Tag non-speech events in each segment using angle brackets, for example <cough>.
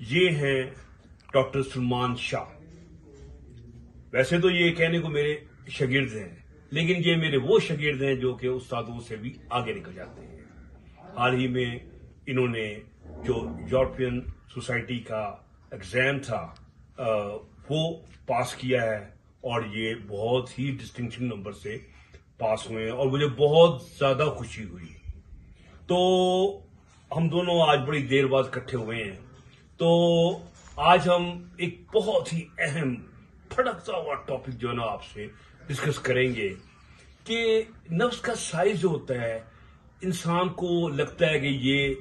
یہ ہیں ڈاکٹر سلمان شاہ۔ ویسے تو یہ کہنے کو میرے شاگرد ہیں، لیکن یہ میرے وہ شاگرد ہیں جو کہ استادوں سے بھی آگے نکل جاتے ہیں۔ حال ہی میں انہوں نے جو یورپین سوسائٹی کا ایگزام تھا وہ پاس کیا ہے اور یہ بہت ہی ڈسٹنکشن نمبر سے پاس ہوئے ہیں اور مجھے بہت زیادہ خوشی ہوئی۔ تو ہم دونوں آج بڑی دیر بعد کٹھے ہوئے ہیں۔ تو آج ہم ایک بہت ہی اہم پھڑکتا ہوا ٹاپک جو ہے نا آپ سے ڈسکس کریں گے کہ نفس کا سائز جو ہوتا ہے، انسان کو لگتا ہے کہ یہ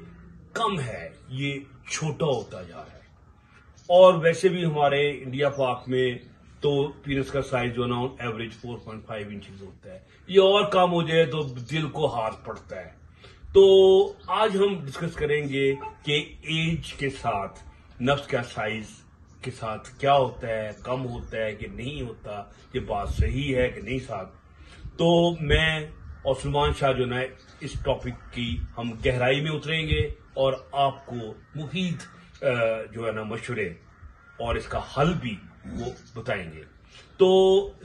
کم ہے، یہ چھوٹا ہوتا جا رہا ہے۔ اور ویسے بھی ہمارے انڈیا پاک میں تو پینس کا سائز جو نا average four point five inches ہوتا ہے۔ یہ اور کم ہو جائے تو دل کو ہاتھ پڑتا ہے۔ تو آج ہم ڈسکس کریں گے کہ ایج کے ساتھ نفس کا سائز کے ساتھ کیا ہوتا ہے، کم ہوتا ہے کہ نہیں ہوتا، یہ بات صحیح ہے کہ نہیں ساتھ تو میں اور سلمان شاہ جو نا اس ٹاپک کی ہم گہرائی میں اتریں گے اور آپ کو مفید جو ہے نا، مشورے اور اس کا حل بھی وہ بتائیں گے۔ تو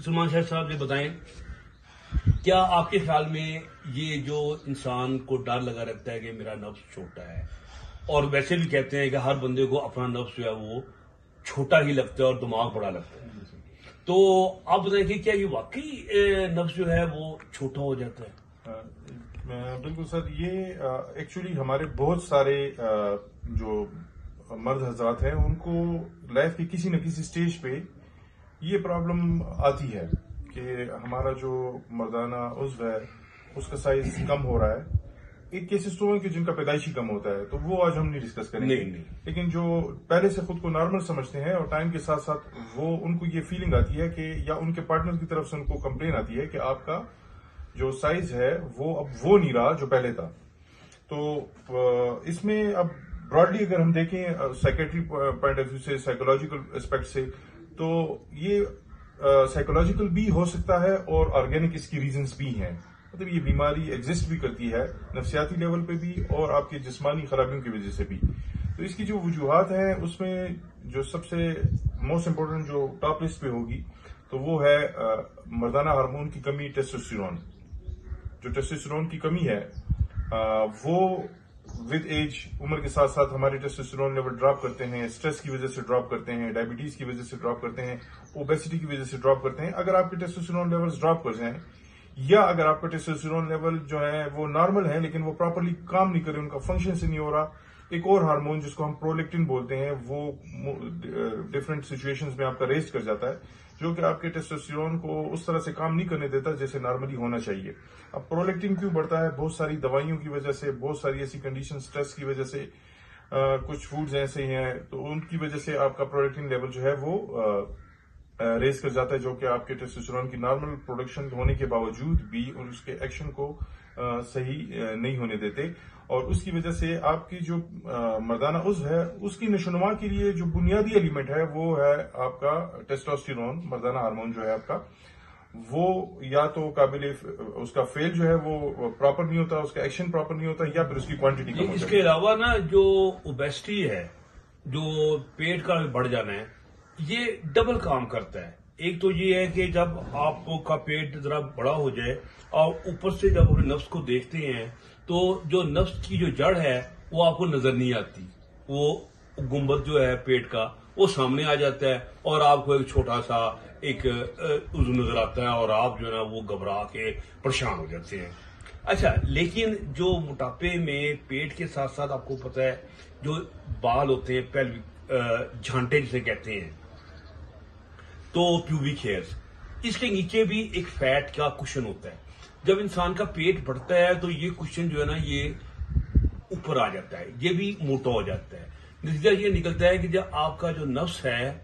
سلمان شاہ صاحب یہ بتائیں، کیا آپ کے خیال میں یہ جو انسان کو ڈر لگا رکھتا ہے کہ میرا نفس چھوٹا ہے اور ویسے بھی کہتے ہیں کہ ہر بندے کو اپنا نفس جو ہے وہ چھوٹا ہی لگتا ہے اور دماغ بڑا لگتا ہے۔ تو آپ بتائیں کہ کیا یہ واقعی نفس جو ہے وہ چھوٹا ہو جاتا ہے؟ بالکل سر، یہ ایکچولی ہمارے بہت سارے جو مرد حضرات ہیں، ان کو لائف کی کسی نہ کسی سٹیج پہ یہ پرابلم آتی ہے کہ ہمارا جو مردانہ عزو ہے، اس کا سائز کم ہو رہا ہے۔ ایک کیسز تو ہیں کہ جن کا پیدائشی کم ہوتا ہے تو وہ آج ہم نہیں ڈسکس کریں گے۔ لیکن جو پہلے سے خود کو نارمل سمجھتے ہیں اور ٹائم کے ساتھ ساتھ وہ ان کو یہ فیلنگ آتی ہے کہ یا ان کے پارٹنر کی طرف سے ان کو کمپلین آتی ہے کہ آپ کا جو سائز ہے وہ اب وہ نہیں رہا جو پہلے تھا۔ تو اس میں اب براڈلی اگر ہم دیکھیں سائکٹری پوائنٹ آف ویو سے سائیکولوجیکل اسپیکٹ سے تو یہ سائیکولوجیکل بھی ہو سکتا ہے اور آرگینک اس کی ریزنز بھی ہیں۔ مطلب یہ بیماری ایگزسٹ بھی کرتی ہے نفسیاتی لیول پہ بھی اور آپ کی جسمانی خرابیوں کی وجہ سے بھی۔ تو اس کی جو وجوہات ہیں، اس میں جو سب سے موسٹ امپورٹنٹ جو ٹاپ لسٹ پہ ہوگی، تو وہ ہے مردانہ ہارمون کی کمی ٹیسٹوسٹیرون جو ٹیسٹوسٹیرون کی کمی ہے وہ ود ایج عمر کے ساتھ ساتھ ہمارے ٹیسٹوسٹیرون لیول ڈراپ کرتے ہیں اسٹریس کی وجہ سے ڈراپ کرتے ہیں ڈائبٹیز کی وجہ سے ڈراپ کرتے ہیں اوبیسٹی کی وجہ سے ڈراپ کرتے ہیں۔ اگر آپ کے ٹیسٹوسٹیرون لیول ڈراپ کر جائیں یا اگر آپ کا ٹیسٹوسٹیرون لیول جو ہے وہ نارمل ہے لیکن وہ پراپرلی کام نہیں کرے ان کا فنکشن سے نہیں ہو رہا، ایک اور ہارمون جس کو ہم پرولیکٹن بولتے ہیں، وہ ڈفرینٹ سچویشن میں آپ کا ریسٹ کر جاتا ہے، جو کہ آپ کے ٹیسٹوسٹیرون کو اس طرح سے کام نہیں کرنے دیتا جیسے نارملی ہونا چاہیے۔ اب پرولیکٹن کیوں بڑھتا ہے؟ بہت ساری دوائیوں کی وجہ سے، بہت ساری ایسی کنڈیشن سٹریس کی وجہ سے کچھ فوڈز ایسے ہی ہیں، تو ان کی وجہ سے آپ کا پرولیکٹن لیول جو ہے وہ ریز کر جاتا ہے جو کہ آپ کے ٹیسٹوسٹیرون کی نارمل پروڈکشن ہونے کے باوجود بھی اور اس کے ایکشن کو صحیح نہیں ہونے دیتے۔ اور اس کی وجہ سے آپ کی جو مردانہ عزو ہے اس کی نشونما کے لیے جو بنیادی ایلیمنٹ ہے وہ ہے آپ کا ٹیسٹوسٹیرون مردانہ ہارمون جو ہے آپ کا۔ وہ یا تو قابل اس کا فیل جو ہے وہ پراپر نہیں ہوتا اس کا ایکشن پراپر نہیں ہوتا یا پھر اس کی کوانٹٹی کم اس کے علاوہ نا جو اوبیسٹی ہے جو پیٹ کا بڑھ جانا ہے یہ ڈبل کام کرتا ہے۔ ایک تو یہ ہے کہ جب آپ کا پیٹ ذرا بڑا ہو جائے اور اوپر سے جب اپنے نفس کو دیکھتے ہیں، تو جو نفس کی جو جڑ ہے، وہ آپ کو نظر نہیں آتی۔ وہ گنبد جو ہے پیٹ کا، وہ سامنے آ جاتا ہے اور آپ کو ایک چھوٹا سا ایک عزو نظر آتا ہے اور آپ جو ہے نا، وہ گھبرا کے پریشان ہو جاتے ہیں۔ اچھا لیکن جو موٹاپے میں پیٹ کے ساتھ ساتھ آپ کو پتا ہے، جو بال ہوتے ہیں پہلے جھانٹے جسے کہتے ہیں تو پیوبک ہیئرس اس کے نیچے بھی ایک فیٹ کا کشن ہوتا ہے۔ جب انسان کا پیٹ بڑھتا ہے تو یہ کشن جو ہے نا، یہ اوپر آ جاتا ہے۔ یہ بھی موٹا ہو جاتا ہے۔ نتیجہ یہ نکلتا ہے کہ جب آپ کا جو نفس ہے،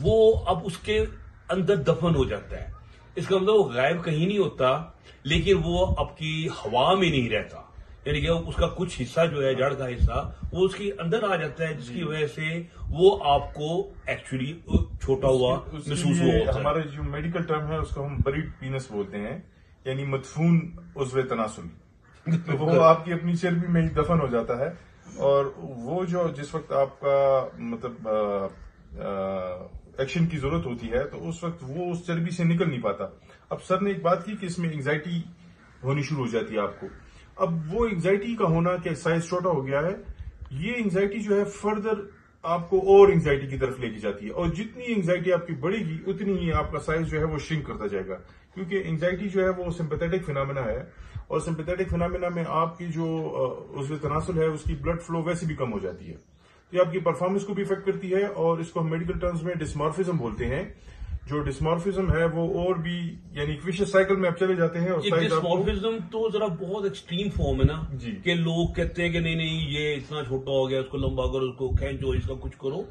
وہ اب اس کے اندر دفن ہو جاتا ہے۔ اس کا مطلب وہ غائب کہیں نہیں ہوتا، لیکن وہ اب کی ہوا میں نہیں رہتا۔ یعنی کہ اس کا کچھ حصہ جو ہے جڑ کا حصہ وہ اس کے اندر آ جاتا ہے جس کی وجہ سے وہ آپ کو ایکچولی چھوٹا ہوا محسوس ہوا ہمارا جو میڈیکل ٹرم ہے اس کو ہم بریڈ پینس بولتے ہیں یعنی مدفون عزو تناسل تو وہ <laughs> آپ کی اپنی چربی میں ہی دفن ہو جاتا ہے۔ اور وہ جو جس وقت آپ کا مطلب ایکشن کی ضرورت ہوتی ہے تو اس وقت وہ اس چربی سے نکل نہیں پاتا۔ اب سر نے ایک بات کی کہ اس میں انگزائٹی ہونی شروع ہو جاتی ہے آپ کو۔ اب وہ انگزائٹی کا ہونا کہ سائز چھوٹا ہو گیا ہے، یہ انگزائٹی جو ہے فردر آپ کو اور انگزائٹی کی طرف لے کے جاتی ہے۔ اور جتنی انگزائٹی آپ کی بڑھے گی، اتنی ہی آپ کا سائز جو ہے وہ شرنک کرتا جائے گا۔ کیونکہ انگزائٹی جو ہے وہ سمپیتھیٹک فنامنا ہے۔ اور سمپیتھیٹک فنامنا میں آپ کی جو اس تناسل ہے، اس کی بلڈ فلو ویسے بھی کم ہو جاتی ہے۔ یہ آپ کی پرفارمنس کو بھی افیکٹ کرتی ہے اور اس کو ہم میڈیکل ٹرمز میں ڈسمارفزم بولتے ہیں۔ جو ڈسمارفزم ہے وہ اور بھی یعنی ویشس سائیکل میں آپ چلے جاتے ہیں اور ڈسمورفزم تو ذرا بہت ایکسٹریم فارم ہے نا جی۔ کہ لوگ کہتے ہیں کہ نہیں نہیں یہ اتنا چھوٹا ہو گیا اس کو لمبا کرو اس کو کھینچو اس کا کچھ کرو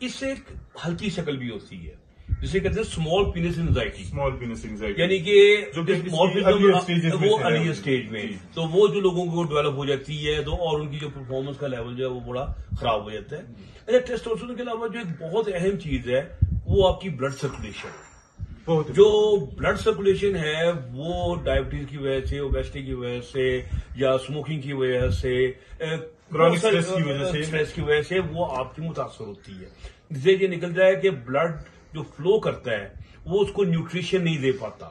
اس سے ایک ہلکی شکل بھی ہوتی ہے جسے کہتے ہیں small penis anxiety small penis anxiety یعنی کہ وہ۔ ارلی سٹیج میں جی۔ تو وہ جو لوگوں کو ڈیولپ ہو جاتی ہے تو اور ان کی جو پرفارمنس کا لیول جو ہے وہ بڑا خراب ہو جاتا ہے اچھا ٹیسٹوسٹرون کے علاوہ جو ایک بہت اہم چیز ہے وہ آپ کی بلڈ سرکولیشن جو بلڈ سرکولیشن ہے وہ ڈائبٹیز کی وجہ سے اوبیسٹی کی وجہ سے یا اسموکنگ کی وجہ سے stress کی وجہ سے۔ اسٹریس کی وجہ سے وہ آپ کی متاثر ہوتی ہے۔ جس سے یہ نکلتا ہے کہ بلڈ جو فلو کرتا ہے وہ اس کو نیوٹریشن نہیں دے پاتا۔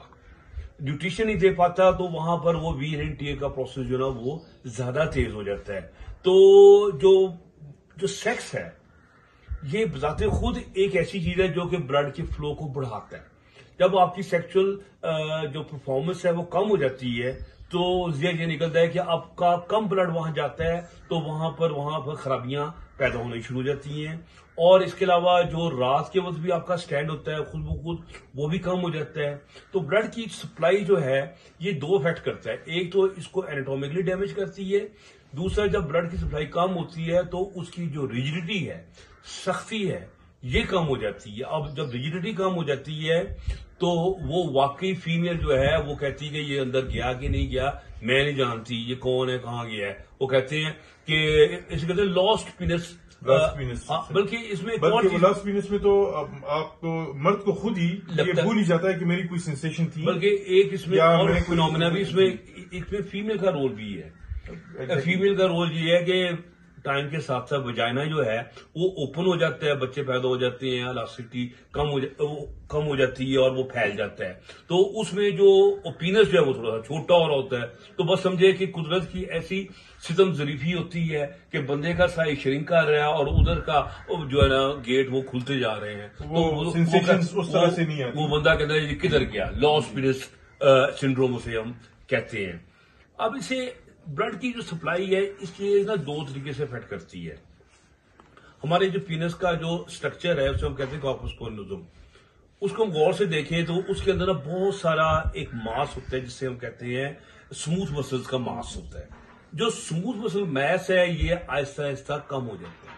نیوٹریشن نہیں دے پاتا تو وہاں پر وہ وی ٹیئر کا پروسیس جو نا وہ زیادہ تیز ہو جاتا ہے۔ تو جو جو سیکس ہے یہ بذات خود ایک ایسی چیز ہے جو کہ بلڈ کے فلو کو بڑھاتا ہے۔ جب آپ کی سیکچل جو پرفارمنس ہے وہ کم ہو جاتی ہے، تو یہ نکلتا ہے کہ آپ کا کم بلڈ وہاں جاتا ہے، تو وہاں پر وہاں پر خرابیاں پیدا ہونے شروع ہو جاتی ہیں۔ اور اس کے علاوہ جو رات کے وقت بھی آپ کا سٹینڈ ہوتا ہے، خود بخود وہ بھی کم ہو جاتا ہے۔ تو بلڈ کی سپلائی جو ہے، یہ دو افیکٹ کرتا ہے۔ ایک تو اس کو اینٹومیکلی ڈیمیج کرتی ہے۔ دوسرا، جب بلڈ کی سپلائی کم ہوتی ہے، تو اس کی جو ریجڈیٹی ہے، سختی ہے، یہ کم ہو جاتی ہے۔ اب جب ریجڈیٹی کم ہو جاتی ہے تو وہ واقعی فیمیل جو ہے وہ کہتی ہے کہ یہ اندر گیا کہ نہیں گیا میں نہیں جانتی یہ کون ہے کہاں گیا ہے۔ وہ کہتے ہیں کہ اسے کہتے ہیں لاسٹ پینس penis۔ بلکہ اس میں لاسٹ پینس میں تو آپ کو مرد کو خود ہی یہ بھول ہی جاتا ہے کہ میری کوئی سینسیشن تھی بلکہ ایک اس میں اور فنومنا بھی اس میں اس میں فیمیل کا رول بھی ہے۔ فیمیل کا رول یہ ہے کہ ٹائم کے ساتھ ساتھ وجائنا جو ہے وہ اوپن ہو جاتا ہے بچے پیدا ہو جاتے ہیں الاسٹی کم ہو جا- کم ہو جاتی ہے اور وہ پھیل جاتا ہے۔ تو اس میں جو اوپینس جو ہے وہ تھوڑا سا چھوٹا اور ہوتا ہے۔ تو بس سمجھے کہ قدرت کی ایسی ستم ظریفی ہوتی ہے کہ بندے کا سائز شرنک کر رہا ہے اور ادھر کا جو ہے نا گیٹ وہ کھلتے جا رہے ہیں۔ وہ طرح سے نہیں۔ وہ بندہ کہتا ہے کدھر گیا؟ لاس پینس سنڈروم اسے ہم کہتے ہیں۔ اب اسے بلڈ کی جو سپلائی ہے، اس چیز نا دو طریقے سے افیکٹ کرتی ہے۔ ہمارے جو پینس کا جو سٹرکچر ہے، اسے ہم کہتے ہیں کاپس کورنزم اس کو ہم غور سے دیکھیں تو اس کے اندر بہت سارا ایک ماس ہوتا ہے، جسے ہم کہتے ہیں اسموتھ مسلز کا ماس ہوتا ہے۔ جو اسموتھ مسل میس ہے، یہ آہستہ آہستہ کم ہو جاتا ہے۔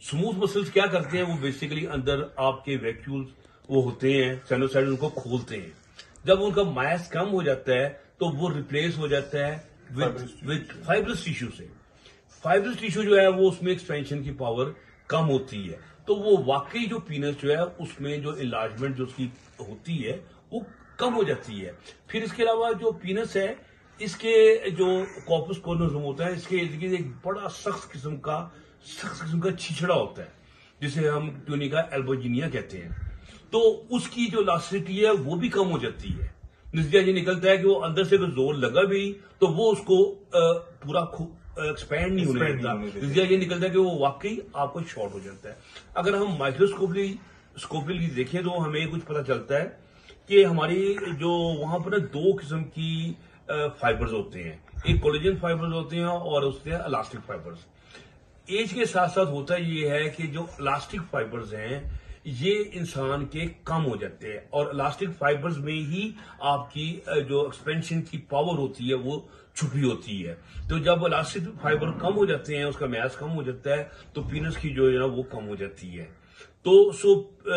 اسموتھ مسلز کیا کرتے ہیں؟ وہ بیسیکلی اندر آپ کے ویکیولز وہ ہوتے ہیں سینوسائڈ ان کو کھولتے ہیں۔ جب ان کا ماس کم ہو جاتا ہے، تو وہ ریپلیس ہو جاتا ہے۔ وتھ فائبرس ٹیشو سے۔ فائبرس ٹیشو جو ہے وہ اس میں ایکسپینشن کی پاور کم ہوتی ہے۔ تو وہ واقعی جو پینس جو ہے اس میں جو انلارجمنٹ جو اس کی ہوتی ہے وہ کم ہو جاتی ہے۔ پھر اس کے علاوہ جو پینس ہے اس کے جو کاپس کورنزم ہوتا ہے اس کے ارد گرد ایک بڑا سخت قسم کا سخت قسم کا چھچڑا ہوتا ہے جسے ہم ٹونی کا ایلبوجینیا کہتے ہیں۔ تو اس کی جو لاسٹی ہے وہ بھی کم ہو جاتی ہے۔ نتیجہ یہ نکلتا ہے کہ وہ اندر سے اگر زور لگا بھی تو وہ اس کو پورا ایکسپینڈ نہیں ہونے دیتا۔ نتیجہ یہ نکلتا ہے کہ وہ واقعی آپ کو شارٹ ہو جاتا ہے۔ اگر ہم مائکروسکوپلی اسکوپلی دیکھیں تو ہمیں کچھ پتہ چلتا ہے کہ ہماری جو وہاں پر نا دو قسم کی فائبرز ہوتے ہیں۔ ایک کولیجن فائبرز ہوتے ہیں اور اس سے الاسٹک فائبرز ایج کے ساتھ ساتھ ہوتا یہ ہے کہ جو الاسٹک فائبرز ہیں یہ انسان کے کم ہو جاتے ہیں اور الاسٹک فائبرز میں ہی آپ کی جو ایکسپینشن کی پاور ہوتی ہے وہ چھپی ہوتی ہے۔ تو جب الاسٹک فائبر کم ہو جاتے ہیں، اس کا میاس کم ہو جاتا ہے، تو پینس کی جو ہے نا وہ کم ہو جاتی ہے۔ تو سو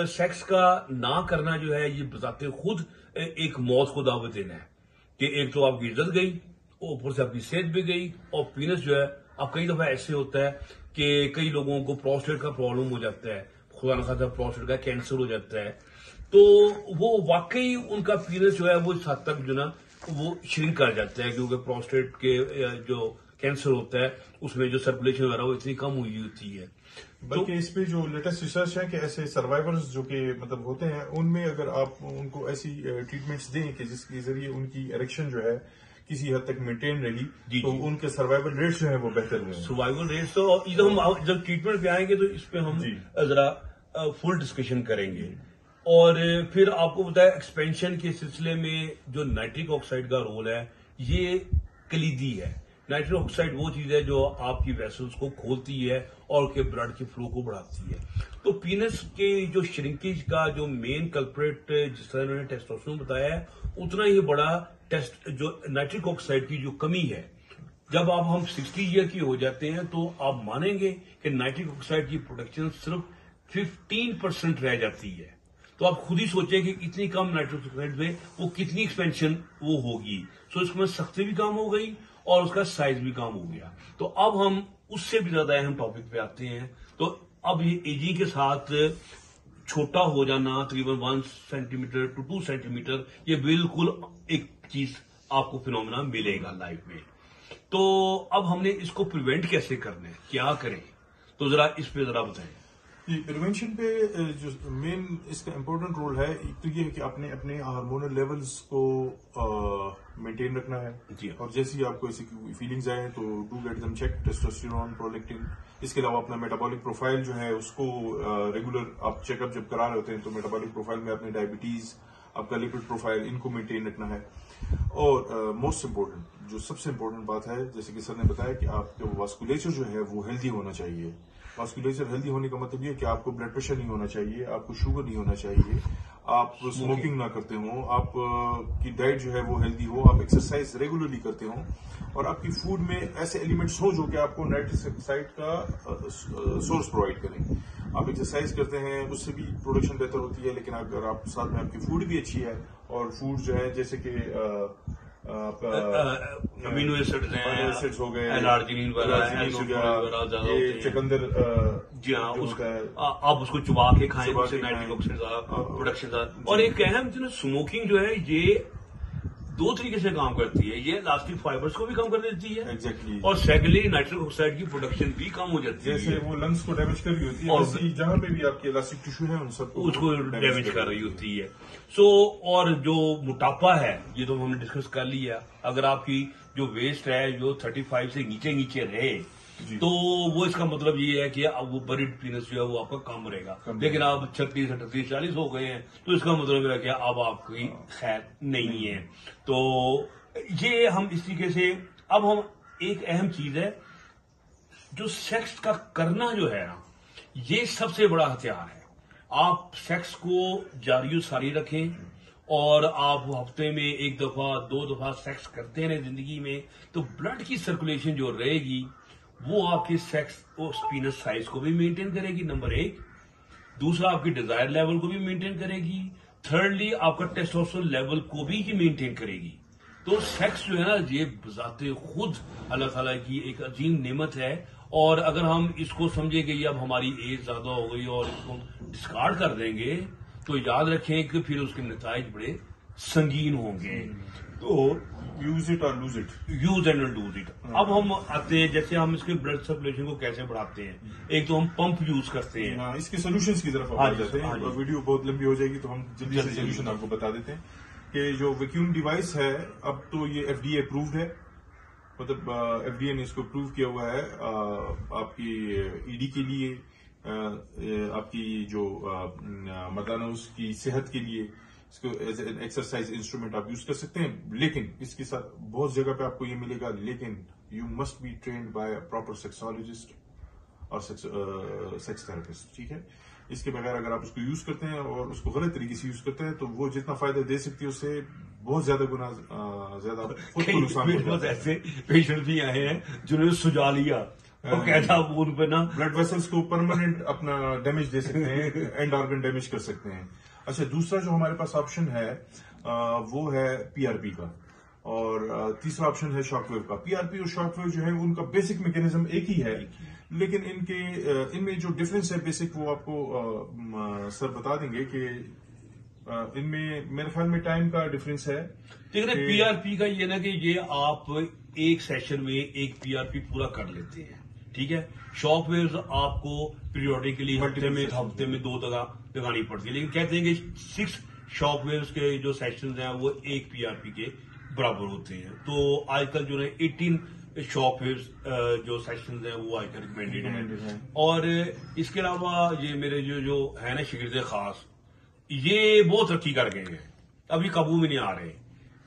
سیکس کا نہ کرنا جو ہے، یہ بذات خود ایک موت کو دعوت دینا ہے کہ ایک تو آپ کی عزت گئی، اوپر سے آپ کی صحت بھی گئی، اور پینس جو ہے، اب کئی دفعہ ایسے ہوتا ہے کہ کئی لوگوں کو پروسٹیٹ کا پرابلم ہو جاتا ہے۔ خدا نہ پلاٹ پروسٹ کا کینسل ہو جاتا ہے تو وہ واقعی ان کا پیریڈ جو ہے وہ اس حد تک جو نا وہ شرنک کر جاتا ہے کیونکہ پروسٹیٹ کے جو کینسر ہوتا ہے اس میں جو سرکولیشن وغیرہ وہ اتنی کم ہوئی ہوتی ہے۔ بلکہ اس پہ جو لیٹسٹ ریسرچ ہے کہ ایسے سروائیورز جو کہ مطلب ہوتے ہیں ان میں اگر آپ ان کو ایسی ٹریٹمنٹس دیں کہ جس کے ذریعے ان کی اریکشن جو ہے کسی حد تک مینٹین رہی جی، تو جی۔ ان کے سروائیول ریٹس جو ہیں وہ بہتر ہوئے سروائیول ریٹس تو جب ہم جب ٹریٹمنٹ پہ آئیں گے تو اس پہ ہم جی۔ ذرا فل ڈسکشن کریں گے۔ اور پھر آپ کو بتایا ایکسپینشن کے سلسلے میں جو نائٹرک آکسائڈ کا رول ہے، یہ کلیدی ہے۔ نائٹرک آکسائڈ وہ چیز ہے جو آپ کی ویسلس کو کھولتی ہے اور کے بلڈ کے فلو کو بڑھاتی ہے۔ تو پینس کے جو شرنکیج کا جو مین کلپریٹ جس طرح انہوں نے ٹیسٹوسٹرون بتایا ہے، اتنا ہی بڑا ٹیسٹ جو نائٹرک آکسائڈ کی جو کمی ہے۔ جب آپ ہم سکسٹی ایئر کی ہو جاتے ہیں تو آپ مانیں گے کہ نائٹرک آکسائڈ کی پروڈکشن صرف ففٹین پرسینٹ رہ جاتی ہے۔ تو آپ خود ہی سوچیں کہ اتنی کم نائٹروسائڈ میں وہ کتنی ایکسپینشن وہ ہوگی۔ سو اس میں سختی بھی کم ہو گئی اور اس کا سائز بھی کام ہو گیا۔ تو اب ہم اس سے بھی زیادہ اہم ٹاپک پہ آتے ہیں۔ تو اب یہ ایجی کے ساتھ چھوٹا ہو جانا تقریباً one centimetre to two centimetre یہ بالکل ایک چیز آپ کو فنومنا ملے گا لائف میں۔ تو اب ہم نے اس کو پریونٹ کیسے کرنا ہے؟ کیا کریں؟ تو ذرا اس پہ ذرا بتائیں۔ جی، پریونشن پہ جو مین اس کا امپورٹنٹ رول ہے ایک تو یہ ہے کہ اپنے اپنے ہارمونل لیولز کو مینٹین رکھنا ہے۔ جی ہاں۔ اور جیسے ہی آپ کو ایسی فیلنگز آئے تو do get them check testosterone prolactin اس کے علاوہ اپنا میٹابولک پروفائل جو ہے اس کو ریگولر آپ چیک اپ جب کرا رہے ہوتے ہیں تو میٹابولک پروفائل میں اپنے ڈائبٹیز آپ کا لپڈ پروفائل ان کو مینٹین رکھنا ہے۔ اور موسٹ امپورٹنٹ جو سب سے امپورٹنٹ بات ہے جیسے کہ سر نے بتایا کہ آپ کا واسکولیچر جو ہے وہ ہیلدی ہونا چاہیے۔ واسکولیزر ہیلدی ہونے کا مطلب یہ کہ آپ کو بلڈ پریشر نہیں ہونا چاہیے آپ کو شوگر نہیں ہونا چاہیے آپ اسموکنگ نہ کرتے ہوں آپ کی ڈائٹ جو ہے وہ ہیلدی ہو آپ ایکسرسائز ریگولرلی کرتے ہوں اور آپ کی فوڈ میں ایسے ایلیمنٹس ہوں جو کہ آپ کو نائٹرسائڈ کا سورس پرووائڈ کریں۔ آپ ایکسرسائز کرتے ہیں اس سے بھی پروڈکشن بہتر ہوتی ہے لیکن اگر آپ ساتھ میں آپ کی فوڈ بھی اچھی ہے اور فوڈ جو ہے جیسے کہ امینو ایسڈ ایسڈ ہو گئے وغیرہ چکندر جی ہاں اس کا آپ اس کو چبا کے کھائیں اس سے نائٹرک آکسائڈ پروڈکشن اور ایک اہم جو ہے سموکنگ جو ہے یہ دو طریقے سے کام کرتی ہے یہ لاسٹک فائبرز کو بھی کم کر دیتی ہے اور سیکنڈلی نائٹرک آکسائڈ کی پروڈکشن بھی کم ہو جاتی ہے۔ جیسے وہ لنگس کو ڈیمیج کر رہی ہوتی ہے اور جہاں پہ بھی آپ کے الاسٹک ٹیشو ہے ان سب کو اس کو ڈیمیج کر رہی ہوتی ہے۔ سو اور جو موٹاپا ہے یہ تو ہم نے ڈسکس کر لیا۔ اگر آپ کی جو ویسٹ ہے جو تھرٹی فائیو سے نیچے نیچے رہے تو وہ اس کا مطلب یہ ہے کہ اب وہ بریڈ پینس جو ہے وہ آپ کا کم رہے گا۔ لیکن آپ چھتیس اٹھتیس چالیس ہو گئے ہیں تو اس کا مطلب ہے کہ اب آپ کی خیر نہیں ہے۔ تو یہ ہم اس طریقے سے اب ہم ایک اہم چیز ہے جو سیکس کا کرنا جو ہے نا یہ سب سے بڑا ہتھیار ہے۔ آپ سیکس کو جاری و ساری رکھیں اور آپ ہفتے میں ایک دفعہ دو دفعہ سیکس کرتے رہے زندگی میں تو بلڈ کی سرکولیشن جو رہے گی وہ آپ کے سیکس اور اسپینس سائز کو بھی مینٹین کرے گی نمبر ایک دوسرا، آپ کی ڈیزائر لیول کو بھی مینٹین کرے گی. تھرڈلی آپ کا ٹیسٹوسٹرون لیول کو بھی یہ مینٹین کرے گی. تو سیکس جو ہے نا، یہ بذات خود اللہ تعالیٰ کی ایک عظیم نعمت ہے. اور اگر ہم اس کو سمجھیں گے اب ہماری ایج زیادہ ہو گئی اور اس کو ڈسکارڈ کر دیں گے، تو یاد رکھیں کہ پھر اس کے نتائج بڑے سنگین ہوں گے. تو use it or lose it use and lose it اب ہم آتے ہیں جیسے ہم اس کے بلڈ سرکولیشن کو کیسے بڑھاتے ہیں؟ hmm. ایک تو ہم پمپ یوز کرتے ہیں۔ ہاں، اس کے سولوشنس کی طرف ہاں جی، ہاں جی۔ ویڈیو بہت لمبی ہو جائے گی تو ہم جلدی سے سولوشن آپ کو بتا دیتے ہیں کہ جو ویکیوم ڈیوائس ہے اب تو یہ ایف ڈی اے اپروڈ ہے۔ مطلب ایف ڈی اے نے اس کو اپروو کیا ہوا ہے آپ کی ای ڈی کے لیے آپ کی جو مطلب اس کی صحت کے لیے۔ اس کو ایز این ایکسرسائز انسٹرومنٹ آپ یوز کر سکتے ہیں لیکن اس کے ساتھ بہت جگہ پہ آپ کو یہ ملے گا لیکن you must be trained by proper sexologist اور سیکس تھراپسٹ uh, ٹھیک ہے؟ اس کے بغیر اگر آپ اس کو یوز کرتے ہیں اور اس کو غلط طریقے سے یوز کرتے ہیں تو وہ جتنا فائدہ دے سکتی ہے اس سے بہت زیادہ گنا زیادہ <laughs> خود کو نقصان ایسے پیشنٹ بھی آئے ہیں جنہوں نے سجا لیا۔ بلڈ ہاں۔ ویسلس کو پرماننٹ اپنا ڈیمیج دے سکتے ہیں اینڈ آرگن ڈیمیج کر سکتے ہیں۔ اچھا دوسرا جو ہمارے پاس آپشن ہے وہ ہے پی آر پی کا۔ اور تیسرا آپشن ہے شارٹ ویو کا۔ پی آر پی اور شارٹ ویو جو ہے ان کا بیسک میکینزم ایک ہی ہے۔ لیکن ان کے ان میں جو ڈفرینس ہے بیسک وہ آپ کو سر بتا دیں گے کہ ان میں میرے خیال میں ٹائم کا ڈفرینس ہے دیکھ رہے پی آر پی کا یہ نا کہ یہ آپ ایک سیشن میں ایک پی آر پی پورا کر لیتے ہیں۔ ٹھیک ہے؟ شاک ویوز آپ کو پیریوڈیکلی ہفتے میں ہفتے میں دو دگا لگانی پڑتی ہے لیکن کہتے ہیں کہ سکس شاک ویوز کے جو سیشن ہیں وہ ایک پی آر پی کے برابر ہوتے ہیں۔ تو آج کل جو ہے ایٹین شاک ویوز جو سیشن ہیں وہ آج کل ریکمینڈیڈ ہیں۔ اور اس کے علاوہ یہ میرے جو جو ہے نا شگرد خاص یہ بہت ترقی کر گئے ہیں۔ ابھی قابو میں نہیں آ رہے۔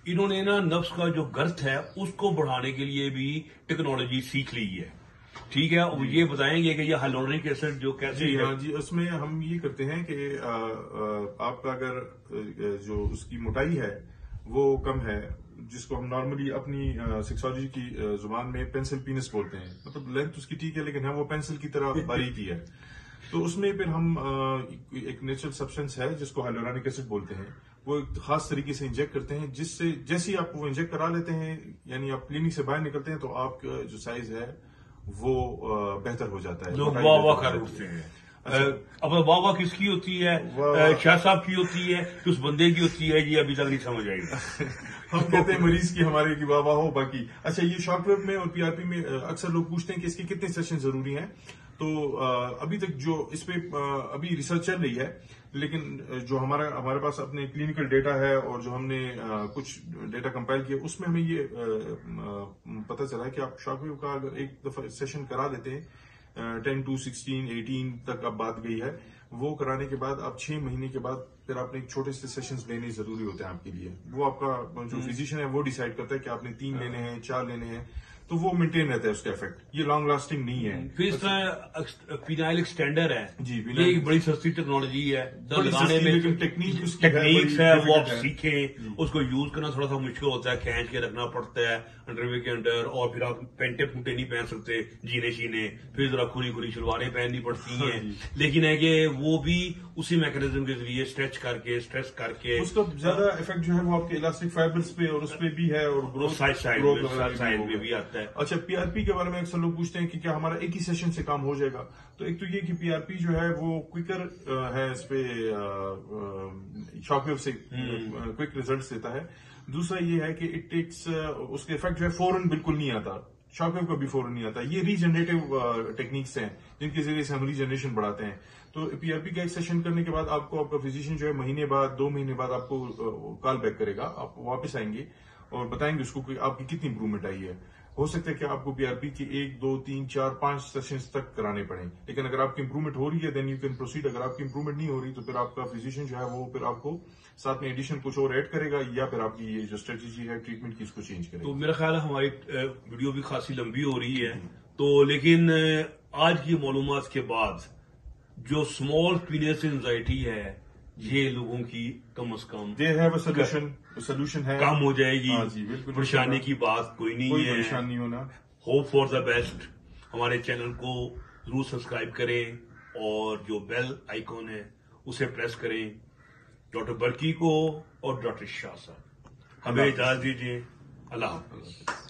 انہوں نے نا نفس کا جو گرت ہے اس کو بڑھانے کے لیے بھی ٹیکنالوجی سیکھ لی ہے۔ ٹھیک ہے اور یہ بتائیں گے کہ یہ ہیلورک ایسڈ جو کیسے جی ہے۔ ہاں جی اس میں ہم یہ کرتے ہیں کہ آپ کا اگر جو اس کی موٹائی ہے وہ کم ہے جس کو ہم نارملی اپنی سیکسولوجی کی زبان میں پینسل پینس بولتے ہیں۔ مطلب لینتھ اس کی ٹھیک ہے لیکن ہے وہ پینسل کی طرح <laughs> باریکی ہے۔ تو اس میں پھر ہم ایک نیچرل سبسٹینس ہے جس کو ہیلورانک ایسڈ بولتے ہیں۔ وہ ایک خاص طریقے سے انجیکٹ کرتے ہیں جس سے جیسے ہی آپ وہ انجیکٹ کرا لیتے ہیں یعنی آپ کلینک سے باہر نکلتے ہیں تو آپ کا جو سائز ہے وہ بہتر ہو جاتا ہے لوگ واہ واہ کر اٹھتے۔ ہیں۔ اب واہ واہ کس کی ہوتی ہے؟ شاہ صاحب کی ہوتی ہے کہ اس بندے کی ہوتی ہے؟ یہ ابھی تک نہیں سمجھ آئی۔ <laughs> ہم کہتے ہیں مریض کی ہمارے کی واہ واہ ہو باقی۔ اچھا یہ شاک ویو میں اور پی آر پی میں اکثر لوگ پوچھتے ہیں کہ اس کے کتنے سیشن ضروری ہیں۔ تو ابھی تک جو اس پہ ابھی ریسرچ چل رہی ہے لیکن جو ہمارا ہمارے پاس اپنے کلینکل ڈیٹا ہے اور جو ہم نے کچھ ڈیٹا کمپائل کیا اس میں ہمیں یہ پتہ چلا ہے کہ آپ شاک ویو کا اگر ایک دفعہ سیشن کرا دیتے ہیں ٹین ٹو سکسٹین ایٹین تک اب بات گئی ہے وہ کرانے کے بعد آپ چھ مہینے کے بعد پھر آپ نے ایک چھوٹے سے سیشنز لینے ضروری ہوتے ہیں آپ کے لیے۔ وہ آپ کا جو فزیشین ہے وہ ڈیسائیڈ کرتا ہے کہ آپ نے تین لینے ہیں چار لینے ہیں تو وہ مینٹین رہتا ہے اس کا افیکٹ یہ لانگ لاسٹنگ نہیں ہے. پھر اس طرح پینائل ایکسٹینڈر ہے. جی، یہ ایک بڑی سستی ٹیکنالوجی ہے. لگانے میں ٹیکنیکس ہے وہ آپ۔ سیکھیں. اس کو یوز کرنا تھوڑا سا مشکل ہوتا ہے کھینچ کے رکھنا پڑتا ہے انڈر کے اندر اور پھر آپ پینٹے پھوٹے نہیں پہن سکتے جینے شینے. پھر ذرا کھلی کھلی شلواریں پہننی پڑتی ہاں ہیں جی۔ لیکن ہے کہ وہ بھی اسی میکنزم کے ذریعے اسٹریچ کر کے اسٹریس کر کے. اس کا زیادہ افیکٹ جو ہے وہ آپ کے الاسٹک فائبرز پہ اور اس پہ بھی ہے اور سائڈ ہوگا۔ میں بھی آتا ہے. اچھا پی آر پی کے بارے میں اکثر لوگ پوچھتے ہیں کہ کیا ہمارا ایک ہی سیشن سے کام ہو جائے گا؟ تو ایک تو یہ کہ پی آر پی جو ہے وہ کوئکر ہے اس پہ ویو سے کوئک ریزلٹس دیتا ہے۔ دوسرا یہ ہے کہ اٹ ٹیکس اس کے افیکٹ جو ہے فوراً بالکل نہیں آتا۔ ویو کا بھی فوراً نہیں آتا۔ یہ ریجنریٹو ٹیکنیکس ہیں جن کے ذریعے سے ہم ریجنریشن بڑھاتے ہیں۔ تو پی آر پی کا ایک سیشن کرنے کے بعد آپ کو آپ کا فزیشین جو ہے مہینے بعد دو مہینے بعد آپ کو کال بیک کرے گا۔ آپ واپس آئیں گے اور بتائیں گے اس کو کہ آپ کی کتنی امپروومنٹ آئی ہے۔ ہو سکتا ہے کہ آپ کو پی آر پی کے ایک، دو، تین، چار، پانچ سیشنز تک کرانے پڑیں۔ لیکن اگر آپ کی امپروومنٹ ہو رہی ہے دین یو کین پروسیڈ اگر آپ کی امپروومنٹ نہیں ہو رہی، تو پھر آپ کا فزیشین جو ہے وہ پھر آپ کو ساتھ میں ایڈیشن کچھ اور ایڈ کرے گا، یا پھر آپ کی یہ جو اسٹریٹجی ہے ٹریٹمنٹ کی اس کو چینج کرے تو گا میرا خیال ہے ہماری ویڈیو بھی خاصی لمبی ہو رہی ہے۔ تو لیکن آج کی معلومات کے بعد جو اسمال پینس انزائٹی ہے یہ لوگوں کی کم از کم سولوشن سولوشن ہے. کم ہو جائے گی. ہاں جی پریشانی کی بات کوئی نہیں ہے۔ پریشان نہیں ہونا۔ ہوپ فار دا بیسٹ ہمارے چینل کو ضرور سبسکرائب کریں اور جو بیل آئیکن ہے اسے پریس کریں۔ ڈاکٹر برکی کو اور ڈاکٹر شاہ صاحب۔ ہمیں اجازت دیجیے اللہ حافظ۔